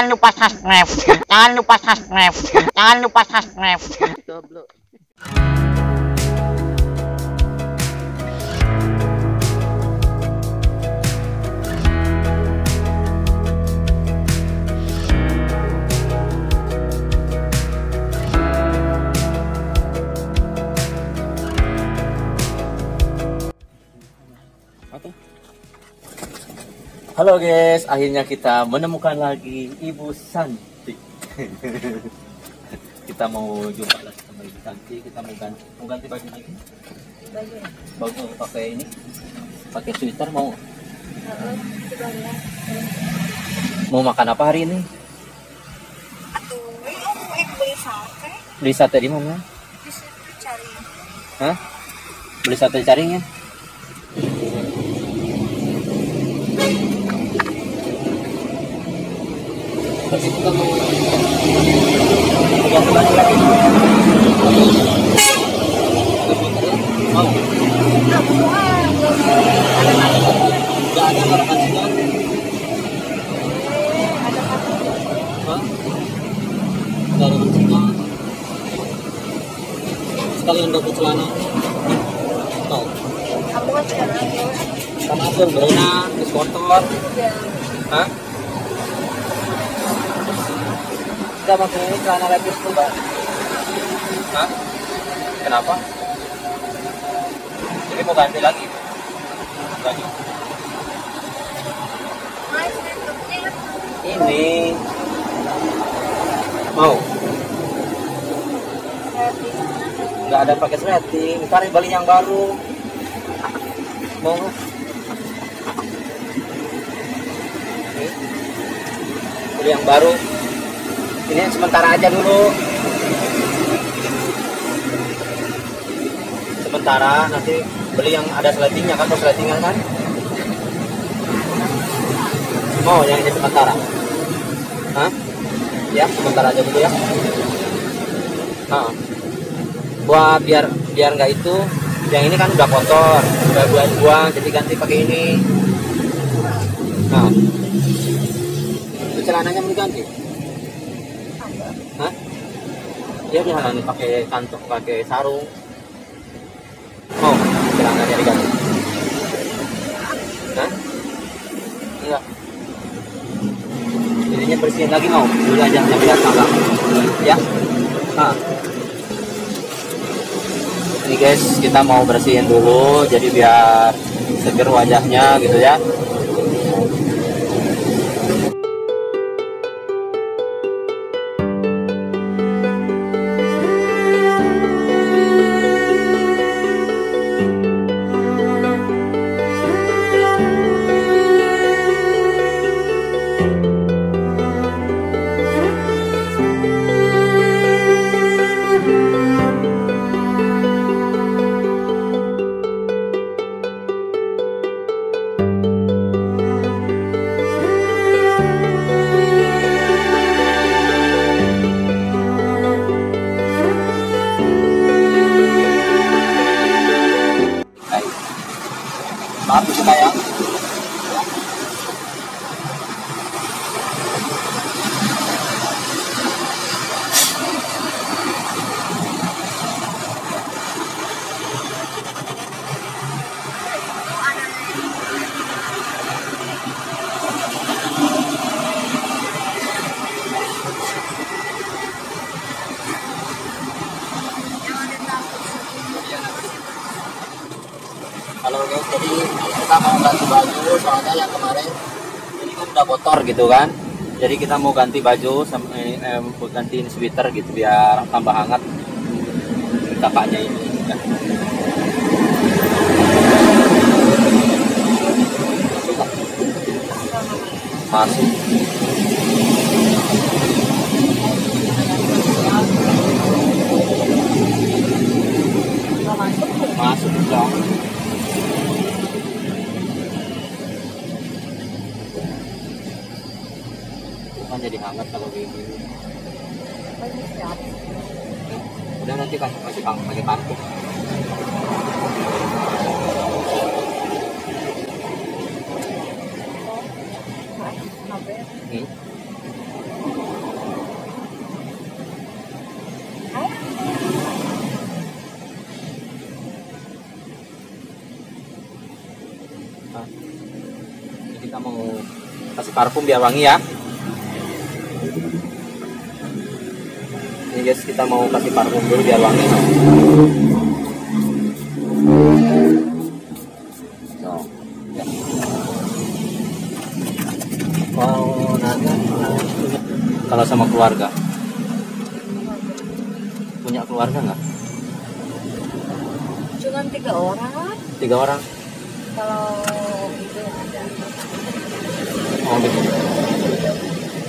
Jangan lupa subscribe. Jangan lupa subscribe. Jangan lupa subscribe. Halo guys, akhirnya kita menemukan lagi Ibu Santi. kita mau jumpa lagi sama Ibu Santi, kita mau ganti, mau ganti baju lagi. Baju pakai ini, pakai sweater mau. Mau makan apa hari ini? Beli sate di mana? Hah? Beli sate carinya? Terus kita mau ganti Sekalian dapat celana. Mau? Sama apa? Berena, diskotor. Hah? Enggak maksudnya ini celana lepis tuh mbak Hah? Kenapa? Jadi mau ganti lagi? Lagi? Ini Mau? Enggak ada pakai sleting Ntar beli yang baru Mau? Beli yang baru ini sementara aja dulu. Sementara nanti beli yang ada sletingnya kan sletingan kan? Mau yang ini sementara. Hah? ya sementara aja dulu ya. Nah. buat biar biar nggak itu yang ini kan udah kotor udah buang buang jadi ganti pakai ini. Nah. Itu celananya mau diganti Hah? Dia nih pakai kantong, pakai sarung. Oh, celananya diganti. Hah? Iya. Jadinya bersihin lagi mau, dulu aja yang lah. Ya. Hah. Ini guys, kita mau bersihin dulu, jadi biar seger wajahnya gitu ya. Soalnya yang kemarin ini kan udah kotor gitu kan. Jadi kita mau ganti baju sama eh, gantiin sweater gitu biar tambah hangat kakaknya ini. Masuk? Masuk. Masuk dong. jadi hangat kalau kayak gini oh, udah nanti kasih kasih pang pakai parfum oh, hmm? Hah? Jadi kita mau kasih parfum biar wangi ya. Ini guys kita mau kasih parfum dulu biar wangi. So, ya. Oh, nanti kalau sama keluarga. Punya keluarga nggak? Cuma tiga orang. tiga orang? Kalau itu ada. oh gitu.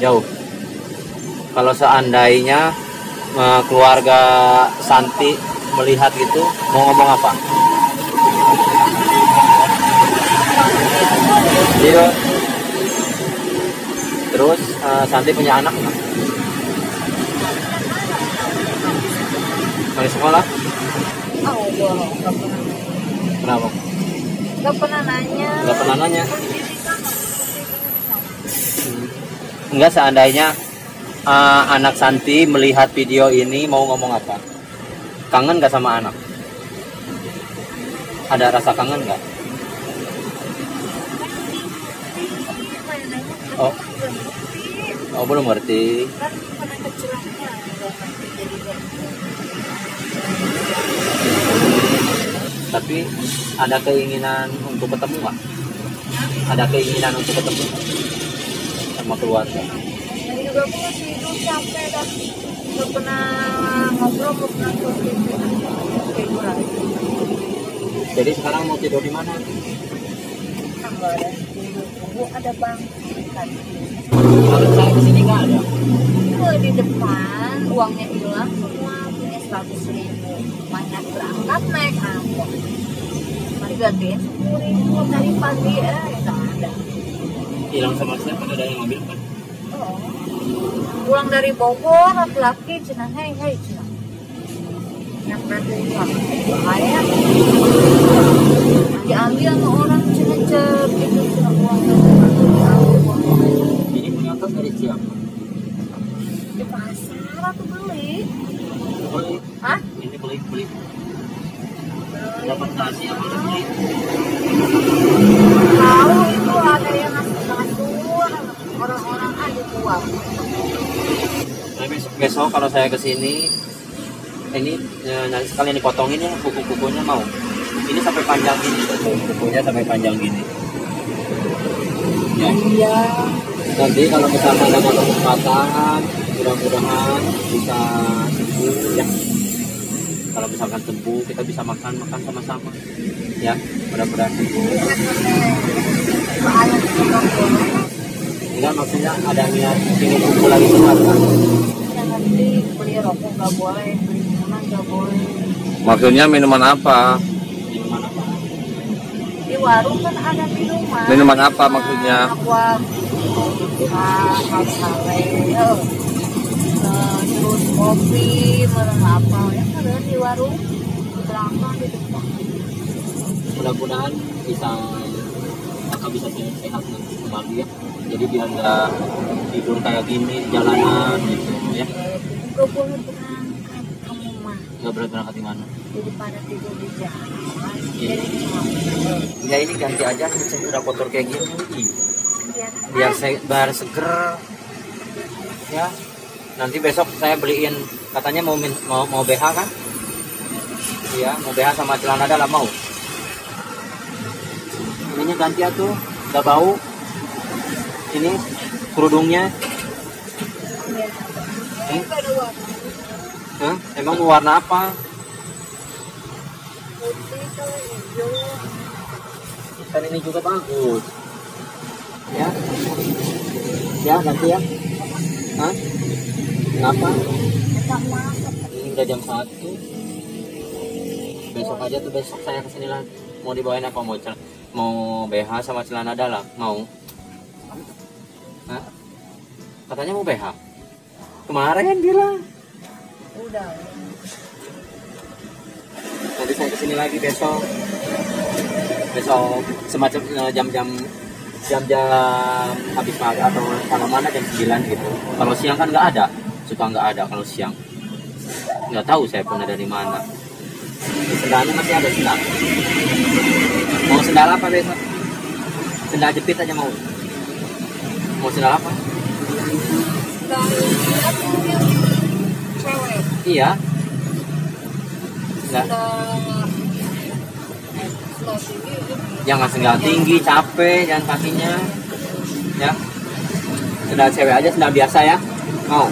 Jauh. Kalau seandainya eh, keluarga Santi melihat gitu mau ngomong apa Iya. Terus eh, Santi punya anak nggak? Kali sekolah? Oh, boleh. Gak pernah. Kenapa? Gak pernah nanya. Nggak pernah nanya. Enggak seandainya eh, anak Santi melihat video ini mau ngomong apa? Kangen nggak sama anak? Ada rasa kangen nggak? Oh. Oh belum ngerti. Gak gak Tapi ada keinginan untuk ketemu nggak? Ada keinginan untuk ketemu sama keluarga? Juga aku masih hidup sampai dan gak pernah ngobrol, gak pernah lagi. Jadi sekarang mau tidur di mana? Ada. Ada bang. Kalau saya ke sini nggak ada. Ke di depan uangnya hilang semua punya seratus ribu. Banyak berangkat naik angkot. Mari gantiin sepuluh ribu dari pagi eh tak ada. Hilang sama siapa? Ada yang ngambil kan? Pulang dari Bogor laki-laki cina hei hei cina. Yang uang bahaya. Diambil sama orang cina cep itu cina uang Ini punya tas dari siapa? di pasar atau beli? Beli. Hah? Ini beli beli. Dapat nasi apa beli? Tahu itu ada yang ngasih bantuan orang-orang ada uang. Nah, besok, kalau saya ke sini ini eh, nanti sekalian dipotongin ya kuku-kukunya mau. Ini sampai panjang gini, kukunya sampai panjang gini. Ya. Iya. Nanti kalau misalkan ada kesempatan, mudah-mudahan bisa sembuh ya. Kalau misalkan sembuh, kita bisa makan makan sama-sama. Ya, mudah-mudahan sembuh. Enggak maksudnya ada niat ingin kumpul lagi keluarga. Nanti beli rokok nggak boleh, beli minuman nggak boleh. Maksudnya minuman apa? Minuman apa? Di warung kan ada minuman. Minuman apa maksudnya? Aqua, hal sale, eh, terus kopi, mereng apa ya ada di warung di belakang di depan. Mudah-mudahan bisa kakak bisa sehat kembali ya. Jadi biar nggak tidur kayak gini di jalanan gitu ya. Gak boleh berangkat kamu mah Nggak berat berangkat di mana? daripada tidur di jalan. Iya. Jadi capek. Ya ini ganti aja saya udah kotor kayak gini. Ih, Biar Biar saya biar seger. Ya. Nanti besok saya beliin katanya mau min- mau mau BH kan? Iya, mau BH sama celana dalam mau. Ininya ganti tuh, nggak bau. Ini kerudungnya, Warna Hah? emang mau warna apa? putih kalau hijau. Kan ini juga bagus. Ya, ya nanti ya. Hah? Kenapa? Ini udah jam satu. Besok aja tuh besok saya ke sini lagi. Mau dibawain apa mau cel mau BH sama celana dalam? Mau? Hah? Katanya mau BH. Kemarin bilang. Udah. Nanti saya ke sini lagi besok. Besok semacam eh, jam-jam jam-jam habis maghrib atau kalau mana jam 9 gitu. Kalau siang kan nggak ada, suka nggak ada kalau siang. Nggak tahu saya pun dari mana. Sendalnya masih ada sendal. Mau sendal apa besok? Sendal jepit aja mau. Mau sendal apa? Iya. Nggak, Sendal sendal tinggi itu jangan sendal tinggi, capek, jangan kakinya. Ya. Sendal cewek aja, sendal biasa ya. Mau? cewek.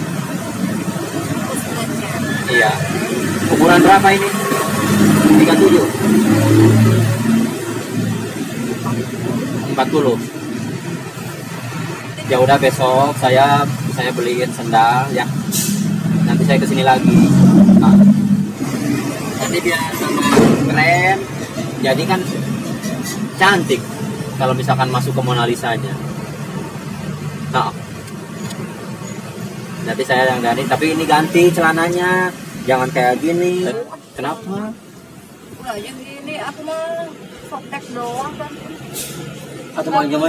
Iya. Ukuran berapa ini? 37. 40. Ya udah besok saya saya beliin sendal ya. Nanti saya ke sini lagi. Nah, nanti biar sama keren. Jadi kan cantik kalau misalkan masuk ke Mona Lisa aja. Nah, nanti saya yang ganti. Tapi ini ganti celananya, jangan kayak gini. Kenapa? Udah aja gini, aku mah sotek doang kan. Atau mau nyoba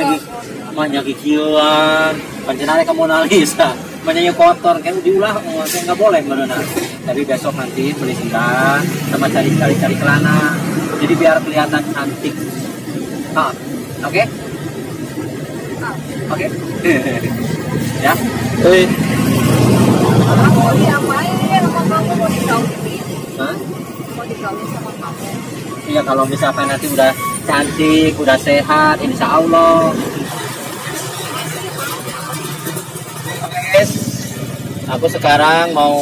banyak kikilan, pancenare ke Mona Lisa, banyak kotor, kan diulah, oh, saya nggak boleh benar. Tapi besok nanti beli sendal, sama cari-cari cari celana, jadi biar kelihatan cantik. Ah, oke? Oke. ya. Eh, Aku mau diapain sama kamu mau dikawinin? Hah? Mau dikawin sama kamu? Iya kalau misalkan nanti udah cantik, udah sehat, insya Allah. Guys, aku sekarang mau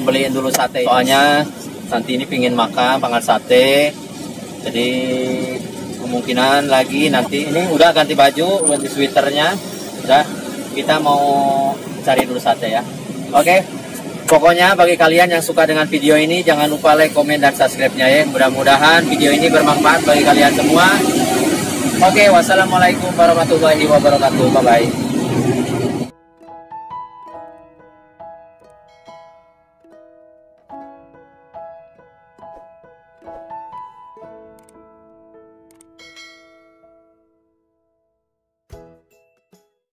beliin dulu sate. Soalnya Santi ini pingin makan pangan sate. Jadi kemungkinan lagi nanti ini udah ganti baju, ganti sweaternya. Udah, kita mau cari dulu sate ya. Oke, Pokoknya bagi kalian yang suka dengan video ini jangan lupa like, komen, dan subscribe-nya ya. Mudah-mudahan video ini bermanfaat bagi kalian semua. Oke, wassalamualaikum warahmatullahi wabarakatuh. Bye-bye.